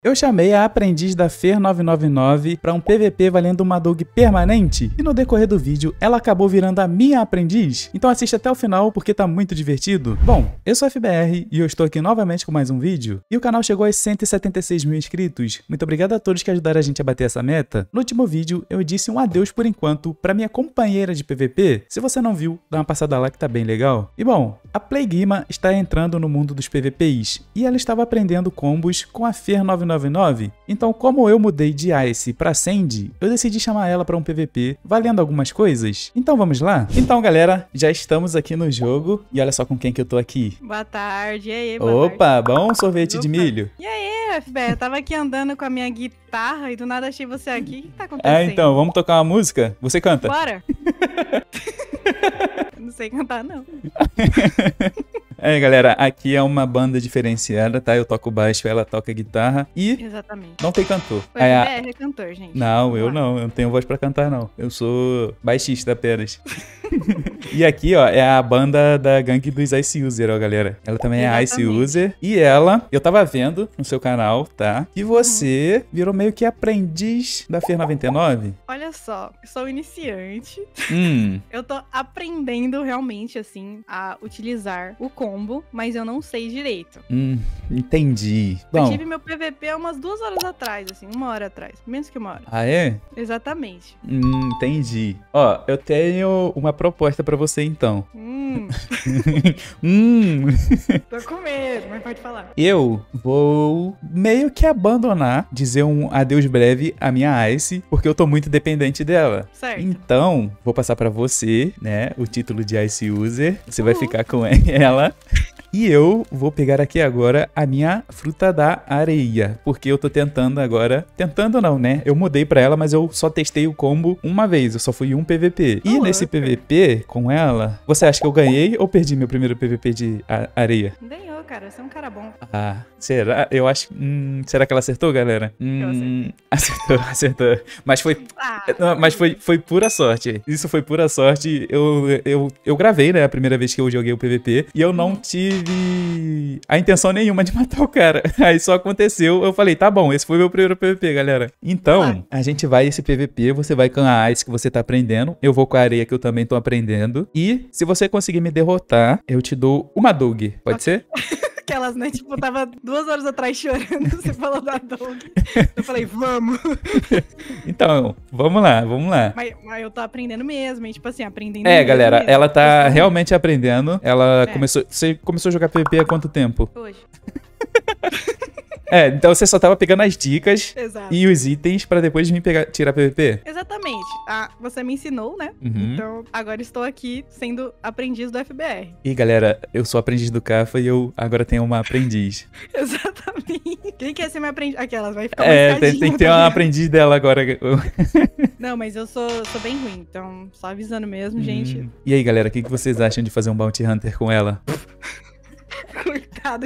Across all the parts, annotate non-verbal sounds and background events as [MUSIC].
Eu chamei a aprendiz da Fer 999 para um PVP valendo uma dog permanente e no decorrer do vídeo ela acabou virando a minha aprendiz. Então assista até o final porque tá muito divertido. Bom, eu sou FBR e eu estou aqui novamente com mais um vídeo e o canal chegou aos 176 mil inscritos. Muito obrigado a todos que ajudaram a gente a bater essa meta. No último vídeo eu disse um adeus por enquanto para minha companheira de PVP. Se você não viu, dá uma passada lá que tá bem legal. E bom, a Plagueima está entrando no mundo dos PVPs e ela estava aprendendo combos com a Fer 999 999. Então, como eu mudei de Ice para Sandy, eu decidi chamar ela para um PVP, valendo algumas coisas. Então, vamos lá? Então, galera, já estamos aqui no jogo e olha só com quem que eu tô aqui. Boa tarde, e aí, boa Opa, tarde. bom sorvete Opa. de milho? E aí, FBR, eu tava aqui andando com a minha guitarra e do nada achei você aqui. O que tá acontecendo? Ah, então, vamos tocar uma música? Você canta? Bora! [LAUGHS] [LAUGHS] não sei cantar, não. [LAUGHS] É, galera, aqui é uma banda diferenciada, tá? Eu toco baixo, ela toca guitarra e Exatamente. não tem cantor. O É a- é cantor, gente. Não, eu não, eu não tenho voz pra cantar, não. Eu sou baixista apenas. [LAUGHS] e aqui, ó, é a banda da gangue dos Ice User, ó, galera. Ela também é Ice Exatamente. User. E ela, eu tava vendo no seu canal, tá? Que você virou meio que aprendiz da Fer 99. Olha só, eu sou iniciante. Hum, [LAUGHS] Eu tô aprendendo realmente, assim, a utilizar o combo, mas eu não sei direito. hum, entendi. Eu Bom, tive meu PVP há umas duas horas atrás, assim, uma hora atrás. Menos que uma hora. ah é? Exatamente. Hum, entendi. Ó, eu tenho uma proposta pra você então. Hum, [LAUGHS] hum, tô com medo, mas pode falar. eu vou meio que abandonar, dizer um adeus breve à minha Ice, porque eu tô muito dependente dela. Certo. Então, vou passar pra você, né, o título de Ice User. Você vai Uhum. ficar com [LAUGHS] ela. E eu vou pegar aqui agora a minha fruta da areia, porque eu tô tentando agora, tentando não, né? Eu mudei pra ela, mas eu só testei o combo uma vez, eu só fui um PVP. E Ô, nesse louco. PVP com ela, você acha que eu ganhei ou perdi meu primeiro PVP de areia? Ganhou, cara. Você é um cara bom. Ah, será? Eu acho. Hum, será que ela acertou, galera? Hum, acertou, [LAUGHS] acertou. Mas foi Ah, não, mas foi, foi pura sorte. Isso foi pura sorte. Eu, eu, eu gravei, né? A primeira vez que eu joguei o PVP. E eu não tive a intenção nenhuma de [LAUGHS] matar o cara. Aí só aconteceu. Eu falei, tá bom, esse foi meu primeiro PVP, galera. Então, a gente vai esse PVP. Você vai com a Ice que você tá aprendendo. Eu vou com a areia que eu também tô aprendendo. E se você conseguir me derrotar, eu te dou uma dog. Pode ser? [LAUGHS] aquelas, né? Tipo, eu tava duas horas atrás chorando. [LAUGHS] Você falou da dog. Eu falei, vamos. [LAUGHS] Então, vamos lá, vamos lá. Mas, mas eu tô aprendendo mesmo, hein? Tipo assim, aprendendo É, mesmo, galera, mesmo. ela tá realmente aprendendo. Ela É. começou. Você começou a jogar PvP há quanto tempo? Hoje. É, então você só tava pegando as dicas Exato. e os itens pra depois vir pegar, tirar PvP? Exatamente. Ah, você me ensinou, né? Uhum. Então, agora estou aqui sendo aprendiz do FBR. E galera, eu sou aprendiz do Cafa e eu agora tenho uma aprendiz. [LAUGHS] Exatamente. Quem quer ser minha aprendiz? Aquelas, vai ficar É, tem, tem que ter uma aprendiz dela agora. [LAUGHS] Não, mas eu sou, sou bem ruim, então só avisando mesmo, gente. Hum. E aí, galera, o que, que vocês acham de fazer um Bounty Hunter com ela? [LAUGHS]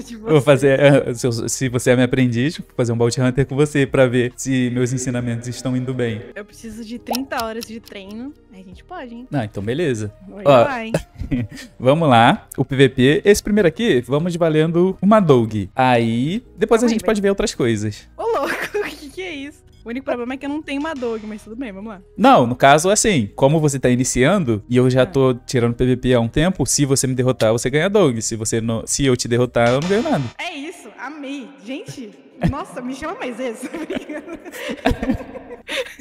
De Eu Vou você. fazer. eh, Se, você é minha aprendiz, vou fazer um Bounty Hunter com você pra ver se meus ensinamentos estão indo bem. Eu preciso de 30 horas de treino. Aí a gente pode, hein? Ah, então beleza. Oi, Ó. vai. [LAUGHS] Vamos lá, o PVP. Esse primeiro aqui, vamos valendo uma dog. Aí, depois Calma a aí, gente vai. pode ver outras coisas. Ô, louco, o é único problema é que eu não tenho uma dog, mas tudo bem, vamos lá. Não, no caso, assim, como você tá iniciando e eu já É. tô tirando PVP há um tempo, se você me derrotar, você ganha dog. Se você não, se eu te derrotar, eu não ganho nada. É isso, amei. Gente, nossa, me chama mais esse. [LAUGHS]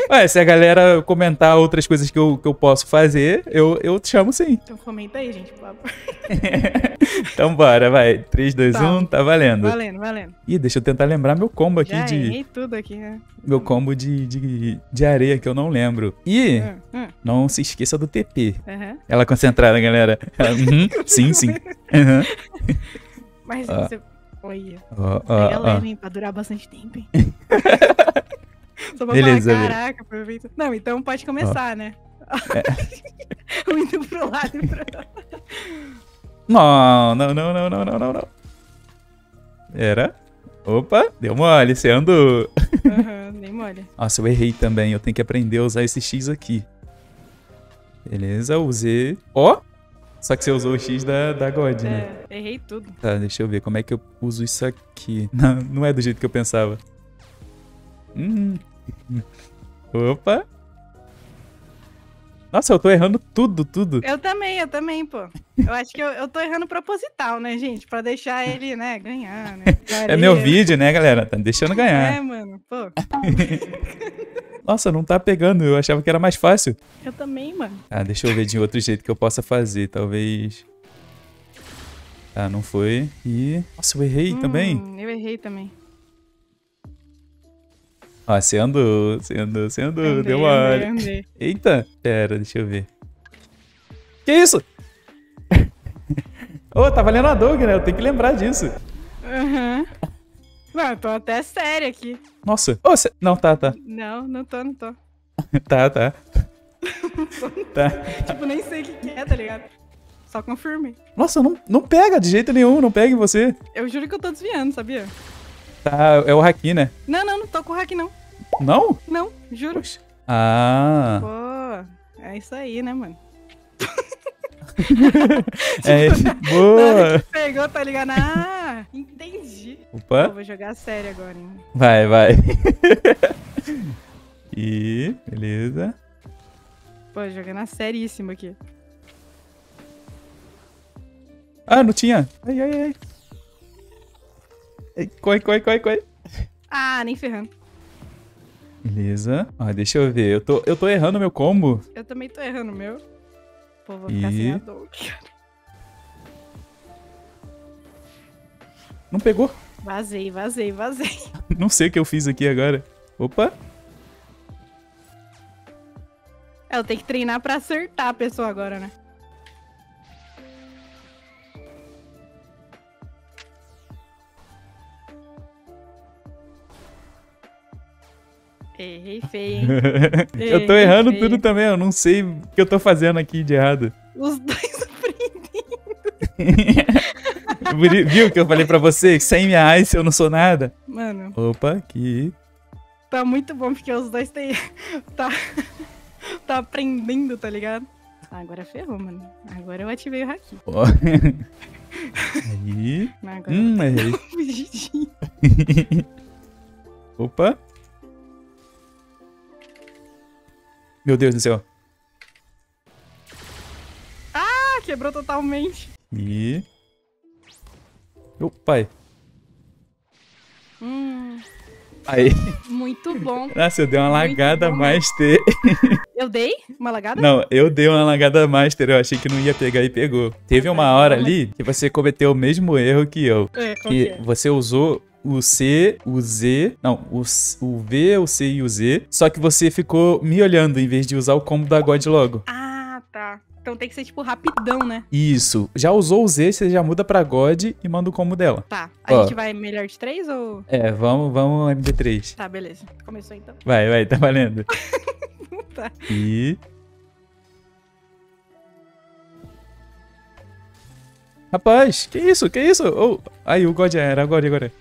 Ué, se a galera comentar outras coisas que eu, que eu posso fazer, eu, eu te chamo sim. então comenta aí, gente, por favor. [LAUGHS] Então bora, vai. 3, 2, Tá. 1, tá valendo. Valendo, valendo. Ih, deixa eu tentar lembrar meu combo aqui Já de. tudo aqui, né? Meu combo de, de, de areia que eu não lembro. E Hum, hum, não se esqueça do TP. aham. Ela concentrada, galera. Ela, uhum, sim, sim. [LAUGHS] Uhum. Mas Ó. você... Olha, pega ó. leve, hein, pra durar bastante tempo, hein? [LAUGHS] Só pra Beleza, falar, caraca, aproveita. Não, então pode começar, né? É. [LAUGHS] Indo pro lado e pro. Não, não, não, não, não, não, não, não. Era. Opa, deu mole, você andou. Aham, [LAUGHS] nem molha. Nossa, eu errei também. Eu tenho que aprender a usar esse X aqui. Beleza, usei. Ó! Só que você usou o X da, da God, né? É, errei tudo. Tá, deixa eu ver como é que eu uso isso aqui. Não, não é do jeito que eu pensava. Hum. Opa. Nossa, eu tô errando tudo, tudo. Eu também, eu também, pô. Eu acho que eu, eu tô errando proposital, né, gente? Pra deixar ele, né, ganhar, né? [LAUGHS] É meu vídeo, né, galera? Tá deixando [LAUGHS] ganhar. É, mano, pô. [LAUGHS] Nossa, não tá pegando. Eu achava que era mais fácil. Eu também, mano. Ah, deixa eu ver de outro jeito que eu possa fazer. Talvez. Tá, não foi. E. Nossa, eu errei também. Hum, Eu errei também. Ó, você andou, você andou, você andou. Andei, Deu uma andei, hora. andei. Eita! Pera, deixa eu ver. Que isso? [LAUGHS] Ô, tá valendo a Doug, né? Eu tenho que lembrar disso. Aham. Mano, eu tô até séria aqui. Nossa. Ô, cê- Não, tá, tá. Não, não tô, não tô. [LAUGHS] Tá, tá. [LAUGHS] tá. Tipo, nem sei o que, que é, tá ligado? Só confirmei. Nossa, não, não pega de jeito nenhum, não pega em você. Eu juro que eu tô desviando, sabia? Tá, é o Haki, né? Não, não, não tô com o hack, não. Não? Não, juro. Poxa. Ah. Pô, é isso aí, né, mano? [LAUGHS] [LAUGHS] É, hora boa. que pegou, tá ligado? Ah, entendi. Eu Opa. vou jogar sério agora, hein? Vai, vai. [LAUGHS] E, beleza. Pô, jogando seríssimo aqui. Ah, não tinha. Ai, ai, ai. Ai, Corre, corre, corre, corre. Ah, nem ferrando. Beleza. Ó, deixa eu ver. Eu tô, eu tô errando meu combo. Eu também tô errando o meu. Pô, vou ficar E? sem a dor. Não pegou. Vazei, vazei, vazei. [LAUGHS] Não sei o que eu fiz aqui agora. Opa. É, eu tenho que treinar pra acertar a pessoa agora, né? Errei feio, hein? [LAUGHS] eu tô errando feio. tudo também. Eu não sei o que eu tô fazendo aqui de errado. Os dois [LAUGHS] Viu que eu falei pra você? Sem minha ice eu não sou nada. Mano, Opa, aqui. tá muito bom porque os dois têm. [LAUGHS] tá. tá aprendendo, tá ligado? Ah, agora ferrou, mano. Agora eu ativei o haki. Ó. Aí. Agora Hum, errei. Opa. Meu Deus do céu. Ah, quebrou totalmente. E. Ô, pai. Hum, Aí. muito bom. [LAUGHS] Nossa, eu dei uma lagada master. [LAUGHS] Eu dei uma lagada? Não, eu dei uma lagada master. Eu achei que não ia pegar e pegou. Teve uma hora ali que você cometeu o mesmo erro que eu. É, que é? você usou o C, o Z. Não, o, o V, o C e o Z. Só que você ficou me olhando em vez de usar o combo da God logo. Ah, tá. Então tem que ser, tipo, rapidão, né? Isso. Já usou o Z, você já muda pra God e manda o combo dela. Tá. A Ó. gente vai melhor de três ou. É, vamos, vamos MD3. Tá, beleza. Começou então. Vai, vai, tá valendo. [LAUGHS] Tá. E. Rapaz, que isso? Que isso? Oh, aí o God era, agora, agora.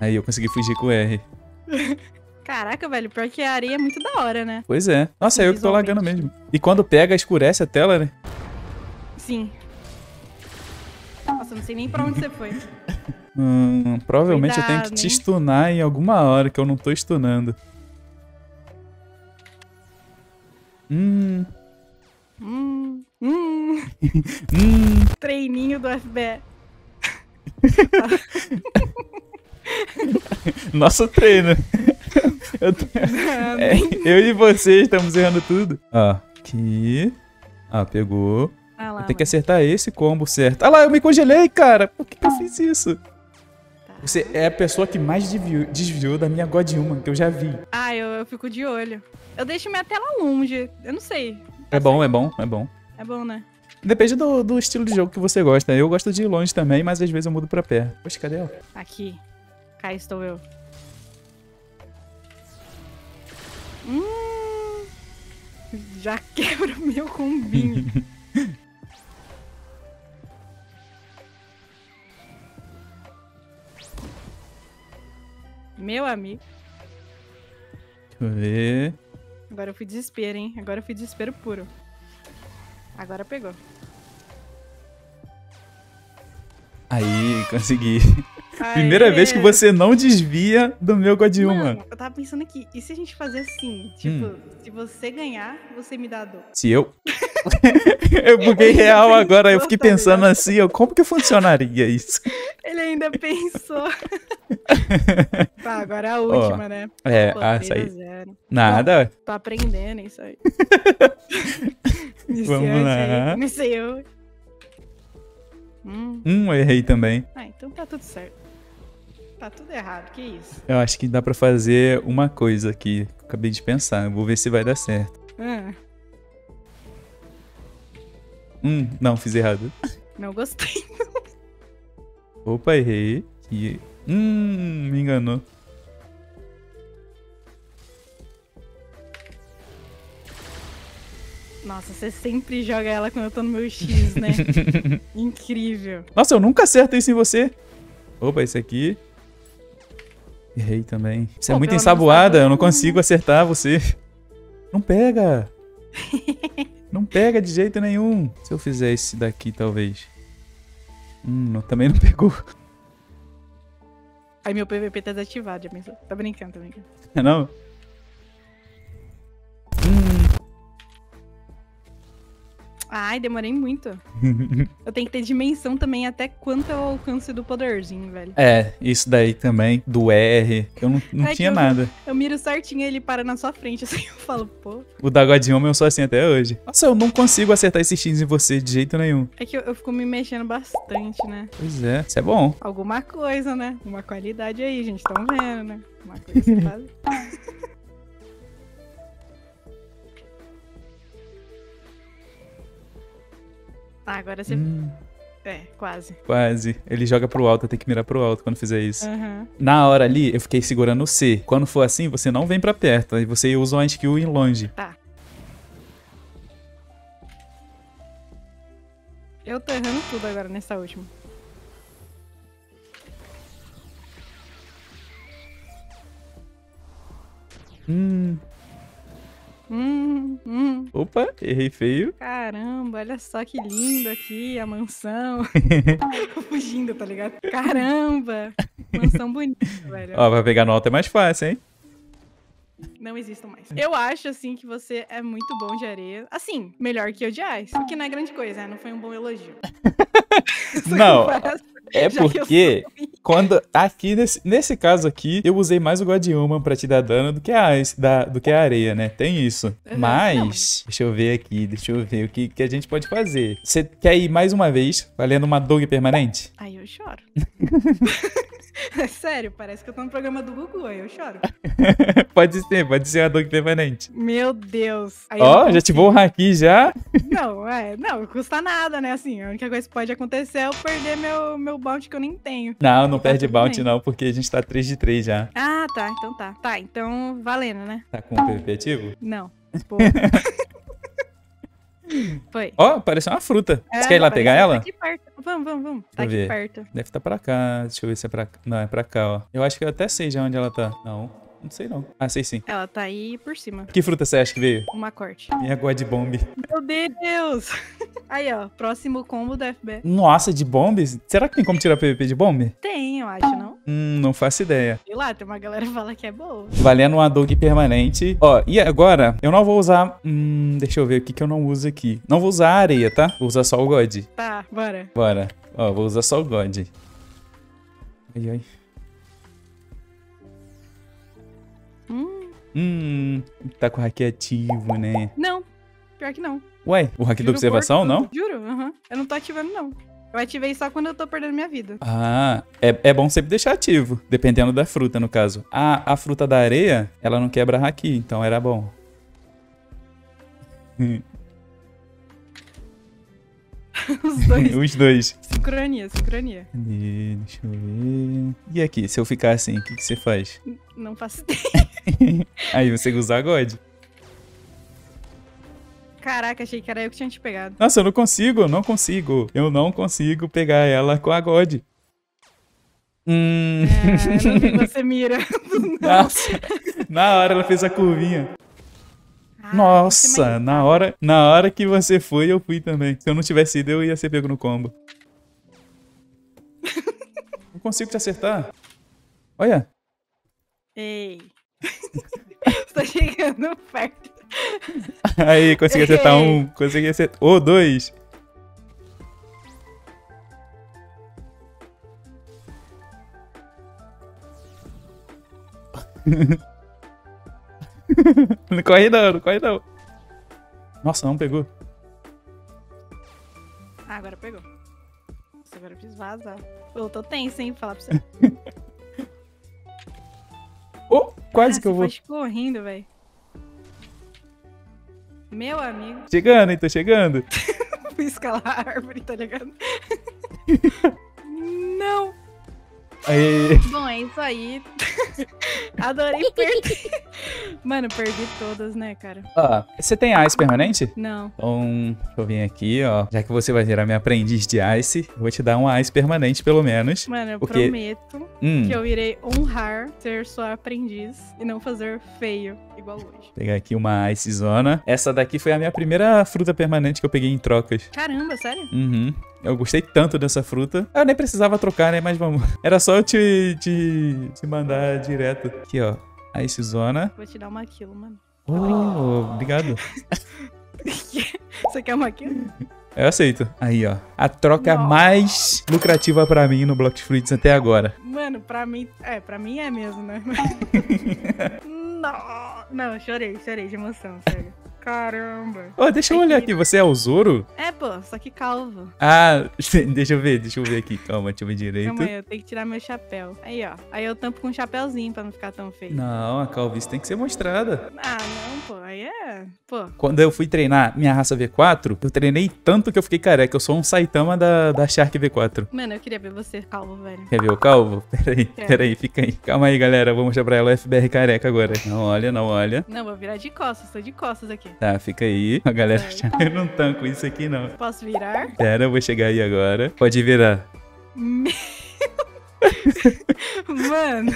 Aí eu consegui fugir com o R. Caraca, velho. Pior que a areia é muito da hora, né? Pois é. Nossa, é eu que tô lagando mesmo. E quando pega, escurece a tela, né? Sim. Nossa, eu não sei nem pra onde você foi. [LAUGHS] Hum, provavelmente eu tenho que Cuidado, te stunar em alguma hora que eu não tô stunando. Hum, Hum. Hum. [LAUGHS] hum. Treininho do FBE. [LAUGHS] [LAUGHS] Nosso treino. Eu, tô- é, eu e você estamos errando tudo. Ó, aqui. Ah, pegou. Ah lá, que acertar esse combo certo. Ah lá, eu me congelei, cara. Por que, que eu fiz isso? Tá. Você é a pessoa que mais desviou, desviou da minha God Human que eu já vi. Ah, eu, eu fico de olho. Eu deixo minha tela longe. Eu não sei. É bom, é bom, é bom. É bom, né? Depende do, do estilo de jogo que você gosta. Eu gosto de ir longe também, mas às vezes eu mudo pra perto. Poxa, cadê ela? Aqui. Cá estou eu. Hum, já quebra o meu combinho. [LAUGHS] meu amigo. Deixa eu ver. Agora eu fui desespero, hein? Agora eu fui desespero puro. Agora pegou. Aí, consegui. Primeira vez que você não desvia do meu God Uma. Mano, eu tava pensando aqui, e se a gente fazer assim? Tipo, Hum. se você ganhar, você me dá a dor. Se eu. [LAUGHS] eu buguei real agora. Eu fiquei Tá pensando assim, eu, como que funcionaria isso? Ele ainda pensou. [LAUGHS] tá, agora a última, né? É, Pô, ah, 3 isso a aí. 0. Nada. Tô aprendendo isso aí. [LAUGHS] Vamos lá. Sei eu. Hum. Hum, eu errei também. Ah, então tá tudo certo. Tá tudo errado, que isso? Eu acho que dá pra fazer uma coisa aqui. Acabei de pensar. Vou ver se vai dar certo. Ah, Hum, não, fiz errado. não gostei. [LAUGHS] Opa, errei. E... Hum, me enganou. Nossa, você sempre joga ela quando eu tô no meu X, né? [LAUGHS] Incrível. Nossa, eu nunca acerto isso em você. Opa, esse aqui. Errei também. Você é Pô, muito pelo menos ensaboada, tá eu não consigo acertar você. Não pega. [LAUGHS] Não pega de jeito nenhum. Se eu fizer esse daqui, talvez. Hum, não- também não pegou. Aí meu PVP tá desativado, já pensou? Tá brincando, tá brincando. [LAUGHS] Não? Ai, demorei muito. [LAUGHS] Eu tenho que ter dimensão também até quanto é o alcance do poderzinho, velho. É, isso daí também. Do R. Eu não, não É tinha eu- nada. Eu miro certinho ele para na sua frente, [LAUGHS] assim, eu falo, pô. O da God Home eu sou assim até hoje. Nossa, eu não consigo acertar esses X em você de jeito nenhum. É que eu, eu fico me mexendo bastante, né? Pois é, isso é bom. Alguma coisa, né? Uma qualidade aí, gente. Tão vendo, né? Uma coisa que [LAUGHS] faz. Ah, agora você. Hum, É, quase. quase. Ele joga pro alto, tenho que mirar pro alto quando fizer isso. Aham. Na hora ali, eu fiquei segurando o C. Quando for assim, você não vem pra perto. Aí você usa uma skill em longe. Tá. Eu tô errando tudo agora nessa última. Hum. Hum, hum. Opa, errei feio. Caramba, olha só que lindo aqui a mansão. [LAUGHS] Fugindo, tá ligado? Caramba! Mansão bonita, velho. Ó, vai pegar no alto é mais fácil, hein? Não existam mais. Eu acho, assim, que você é muito bom de areia. Assim, melhor que eu de ice. O que não é grande coisa, né? Não foi um bom elogio. [LAUGHS] Não, É [LAUGHS] porque quando aqui nesse, nesse caso aqui eu usei mais o God Human pra te dar dano do que a da, do que a areia, né? Tem isso. Uhum. Mas Não, deixa eu ver aqui, deixa eu ver o que, que a gente pode fazer. Você quer ir mais uma vez valendo uma dog permanente? Aí eu choro. [LAUGHS] [LAUGHS] sério, parece que eu tô no programa do Gugu, aí eu choro. [LAUGHS] pode ser, pode ser uma dog permanente. Meu Deus. Ó, não já ativou o haki já. Não, é, não, custa nada, né? Assim, a única coisa que pode acontecer é eu perder meu, meu bounty que eu nem tenho. Não, não perde tudo bounty não, porque a gente tá 3 de 3 já. Ah, tá, então tá. Tá, então valendo, né? Tá com o PVP ativo? Não. [LAUGHS] Pô. Foi. Ó, apareceu uma fruta. É, Você quer ir lá pegar ela? Tá aqui perto. Vamos, vamos, vamos. Tá aqui ver. perto. Deve estar pra cá. Deixa eu ver se é pra cá. Não, é pra cá, ó. Eu acho que eu até sei já onde ela tá. Não, não sei não. Ah, sei sim. Ela tá aí por cima. Que fruta você acha que veio? Uma corte. Minha God Bomb. Meu Deus! [LAUGHS] Aí, ó. Próximo combo da FB. Nossa, de bombs? Será que tem como tirar PVP de bomb? Tem, eu acho, não? Hum, não faço ideia. Sei lá, tem uma galera que fala que é boa. Valendo uma dog permanente. Ó, e agora, eu não vou usar... Hum, deixa eu ver o que que eu não uso aqui. Não vou usar a areia, tá? Vou usar só o God. Tá, bora. Bora. Ó, vou usar só o God. Ai, ai. Hum, tá com o hack ativo, né? não. Pior que não. Ué, o hack da observação, por não? Juro, aham. Eu não tô ativando, não. Eu ativei só quando eu tô perdendo minha vida. Ah, é, é bom sempre deixar ativo, dependendo da fruta, no caso. A, a fruta da areia, ela não quebra haki, então era bom. [LAUGHS] Os dois. [LAUGHS] Os dois. sincronia, sincronia. Cadê? Deixa eu ver. E aqui, se eu ficar assim, o que, que você faz? Não faço [LAUGHS] ideia. [LAUGHS] Aí você usa a God. Caraca, achei que era eu que tinha te pegado. Nossa, eu não consigo, eu não consigo. Eu não consigo pegar ela com a God. Hum. É, não vi você mira. [LAUGHS] Nossa, na hora ela fez a curvinha. Ah, Nossa, na hora, na hora que você foi, eu fui também. Se eu não tivesse ido, eu ia ser pego no combo. [LAUGHS] Não consigo te acertar. Olha. Ei. [LAUGHS] Tá chegando perto. Aí, consegui acertar um. Consegui acertar. Ô, oh, dois. [LAUGHS] não corre não, não corre não. Nossa, não pegou. Ah, agora pegou. Nossa, agora eu fiz vazar. Eu tô tenso, hein, falar pra você. Quase ah, que eu vou. correndo, velho. Meu amigo. Chegando, hein, tô chegando. [LAUGHS] Fui escalar a árvore, tá ligado? [LAUGHS] não. Aí. Bom, é isso aí. [LAUGHS] Adorei perder. Mano, perdi todas, né, cara? Ó, você tem Ice permanente? Não. Então, deixa eu vir aqui, ó. Já que você vai virar minha aprendiz de Ice, vou te dar um Ice permanente, pelo menos. Mano, eu porque... prometo hum. que eu irei honrar ser sua aprendiz e não fazer feio, igual hoje. Vou pegar aqui uma Ice Zona. Essa daqui foi a minha primeira fruta permanente que eu peguei em trocas. Caramba, sério? Uhum. Eu gostei tanto dessa fruta. Eu nem precisava trocar, né? Mas vamos. Era só eu te, te, te mandar direto. Aqui, ó. A Ice Zona. Vou te dar uma quilo, mano. Oh, obrigado. [LAUGHS] Você quer uma quilo? Eu aceito. Aí, ó. A troca Nossa. mais lucrativa pra mim no Block Fruits até agora. Mano, pra mim. É, pra mim é mesmo, né? [LAUGHS] [LAUGHS] não, não, chorei, chorei de emoção, sério. Caramba. Ô, oh, deixa eu olhar aqui, você é o Zoro? É, pô, só que calvo. Ah, [LAUGHS] deixa eu ver, deixa eu ver aqui. Calma, deixa eu ver direito. Calma aí, eu tenho que tirar meu chapéu. Aí, ó. Aí eu tampo com um chapéuzinho pra não ficar tão feio. Não, a calvície tem que ser mostrada. Ah, não, pô. Aí é. Pô. Quando eu fui treinar minha raça V4, eu treinei tanto que eu fiquei careca. Eu sou um Saitama da, da Shark V4. Mano, eu queria ver você calvo, velho. Quer ver o calvo? [LAUGHS] Peraí, é. peraí, fica aí. Calma aí, galera. Vou mostrar pra ela o FBR careca agora. Não olha, não olha. Não, vou virar de costas. Tô de costas aqui. Tá, fica aí. A galera já... Eu [LAUGHS] não tanco isso aqui, não. Posso virar? Pera, eu vou chegar aí agora. Pode virar. Meu... [LAUGHS] Mano,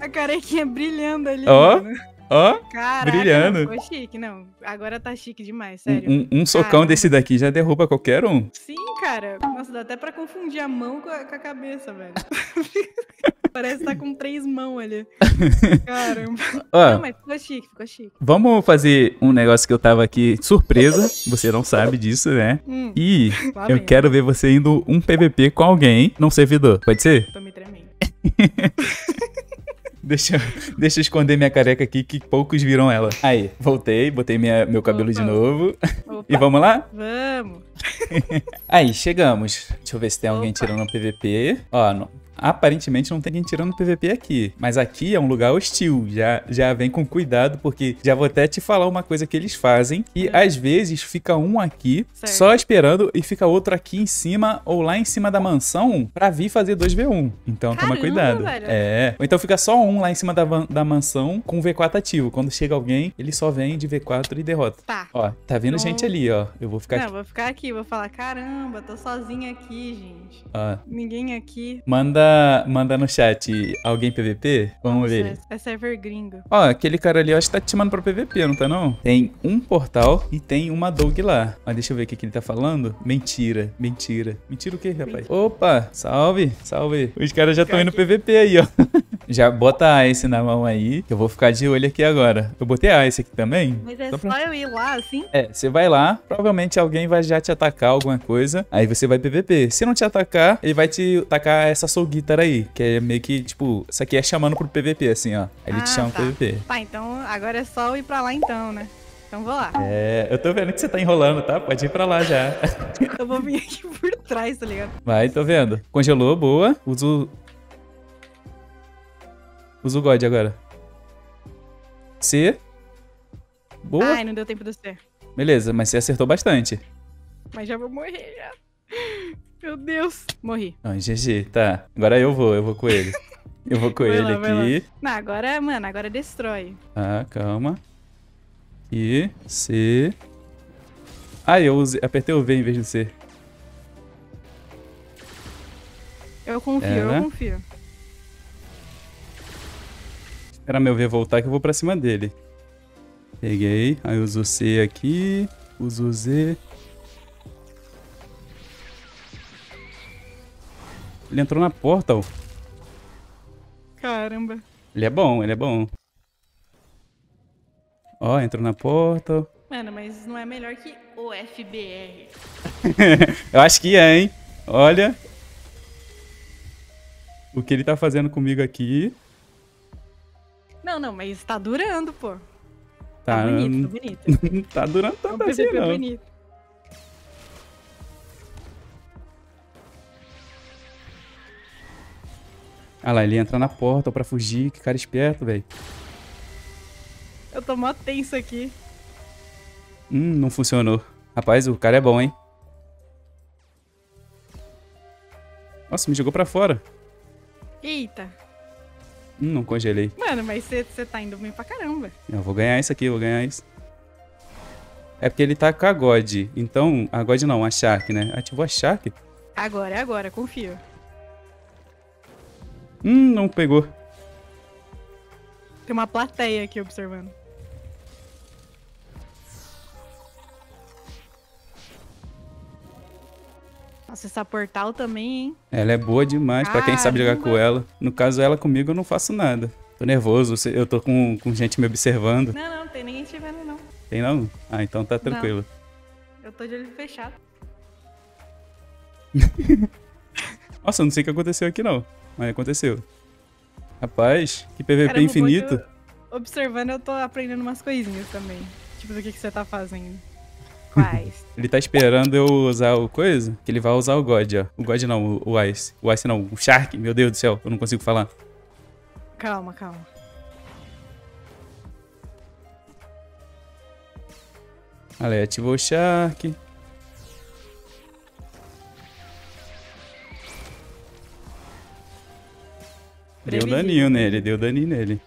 a carequinha brilhando ali. Ó, ó, brilhando. Não, ficou chique, não. Agora tá chique demais, sério. Um, um socão desse daqui já derruba qualquer um. Sim, cara. Nossa, dá até pra confundir a mão com a, com a cabeça, velho. [LAUGHS] Parece que tá com três mãos ali. [LAUGHS] Caramba. Ó, não, mas ficou chique, ficou chique. Vamos fazer um negócio que eu tava aqui surpresa. Você não sabe disso, né? Hum, e eu quero ver você indo um PVP com alguém num servidor. Pode ser? Tô me tremendo. [LAUGHS] Deixa, deixa eu esconder minha careca aqui, que poucos viram ela. Aí, voltei, botei minha, meu cabelo Opa. de novo. Opa. E vamos lá? Vamos. [LAUGHS] Aí, chegamos. Deixa eu ver se tem alguém tirando um PVP. Ó, não, Aparentemente não tem ninguém tirando PVP aqui, mas aqui é um lugar hostil. Já, já vem com cuidado, porque já vou até te falar uma coisa que eles fazem. E é. às vezes fica um aqui certo. só esperando e fica outro aqui em cima ou lá em cima da mansão pra vir fazer 2v1. Então Caramba, toma cuidado. Velho. É. Ou então fica só um lá em cima da, da mansão com o V4 ativo. Quando chega alguém, ele só vem de V4 e derrota. Tá. Ó, tá vindo então... gente ali, ó. Eu vou ficar não, aqui. vou ficar aqui, vou falar: caramba, tô sozinha aqui, gente. Ó. Ninguém aqui. Manda manda, no chat alguém PVP? Vamos Nossa, ver. É server gringo. Ó, aquele cara ali, eu acho que tá te chamando pra PVP, não tá não? Tem um portal e tem uma dog lá. Mas deixa eu ver o que, que ele tá falando. Mentira, mentira. Mentira o quê, rapaz? Opa, salve, salve. Os caras já estão indo PVP aí, ó. [LAUGHS] já bota a Ice na mão aí, que eu vou ficar de olho aqui agora. Eu botei a Ice aqui também. Mas é só, pra... eu ir lá, assim? É, você vai lá, provavelmente alguém vai já te atacar alguma coisa, aí você vai PVP. Se não te atacar, ele vai te atacar essa Soul Guitar aí que é meio que, tipo, isso aqui é chamando pro PVP, assim, ó. Aí ele ah, te chama tá. pro PVP. Tá, então agora é só ir pra lá então, né? Então vou lá. É, eu tô vendo que você tá enrolando, tá? Pode ir pra lá já. [LAUGHS] eu vou vir aqui por trás, tá ligado? Vai, tô vendo. Congelou, boa. Uso. Uso o God agora. C. Boa. Ai, não deu tempo do C. Beleza, mas você acertou bastante. Mas já vou morrer já. Meu Deus. Morri. Não, GG, tá. Agora eu vou, eu vou com ele. Eu vou com [LAUGHS] vai ele lá, aqui. Não, agora, mano, agora destrói. Ah, calma. E C. Ah, eu usei, apertei o V em vez do C. Eu confio, Era. eu confio. Espera meu V voltar que eu vou pra cima dele. Peguei, aí uso C aqui, uso Z. Ele entrou na porta, ó. Caramba. Ele é bom, ele é bom. Ó, entrou na porta. Mano, mas não é melhor que o FBR. [LAUGHS] Eu acho que é, hein? Olha. O que ele tá fazendo comigo aqui. Não, não, mas tá durando, pô. Tá, tá bonito, tá bonito. [LAUGHS] tá durando tanto é assim, não. Bonito. Ah lá, ele entra na porta pra fugir. Que cara esperto, velho. Eu tô mó tenso aqui. Hum, não funcionou. Rapaz, o cara é bom, hein? Nossa, me jogou pra fora. Eita. Hum, não congelei. Mano, mas você tá indo bem pra caramba. Eu vou ganhar isso aqui, eu vou ganhar isso. É porque ele tá com a God. Então, a God não, a Shark, né? Ativou a Shark? Agora, é agora, confio. Hum, não pegou. Tem uma plateia aqui observando. Nossa, essa portal também, hein? Ela é boa demais, para quem sabe jogar com ela. No caso, ela comigo eu não faço nada. Tô nervoso, eu tô com, com gente me observando. Não, não, tem ninguém te vendo, não. Tem não? Ah, então tá tranquilo. Não. Eu tô de olho fechado. [LAUGHS] Nossa, eu não sei o que aconteceu aqui não, mas aconteceu. Rapaz, que PVP Caramba, infinito. observando, eu tô aprendendo umas coisinhas também. Tipo, do que, que você tá fazendo. Quais? [LAUGHS] ele tá esperando eu usar o coisa, que ele vai usar o God, ó. O God não, o, Ice. O Ice não, o Shark. Meu Deus do céu, eu não consigo falar. Calma, calma. Olha, ativou o Shark. Deu daninho nele, deu daninho nele.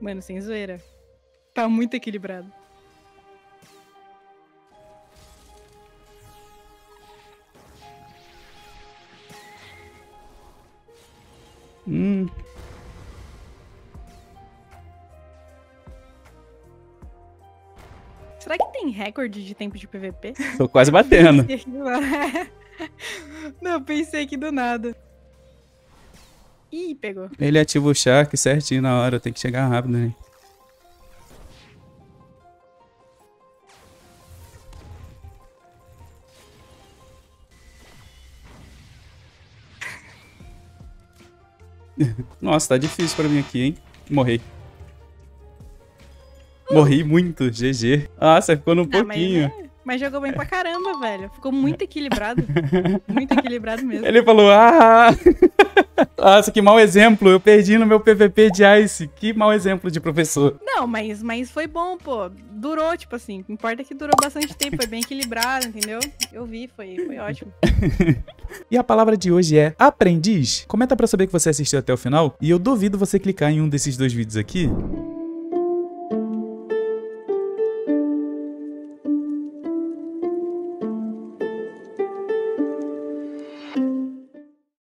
Mano, sem zoeira. Tá muito equilibrado. Hum. Será que tem recorde de tempo de PVP? Tô quase batendo. [LAUGHS] [LAUGHS] Não, pensei aqui do nada. Ih, pegou. Ele ativa o Shark certinho na hora, tem que chegar rápido, né? [LAUGHS] Nossa, tá difícil pra mim aqui, hein? Morri. Morri muito, GG. Ah, você ficou no ah, pouquinho. Mas, jogou bem pra caramba, velho. Ficou muito equilibrado. [LAUGHS] muito equilibrado mesmo. Ele falou, ah... [LAUGHS] Nossa, que mau exemplo. Eu perdi no meu PVP de Ice. Que mau exemplo de professor. Não, mas, mas foi bom, pô. Durou, tipo assim. Importa que durou bastante tempo. Foi bem equilibrado, entendeu? Eu vi, foi, foi ótimo. [LAUGHS] e a palavra de hoje é aprendiz. Comenta pra saber que você assistiu até o final. E eu duvido você clicar em um desses dois vídeos aqui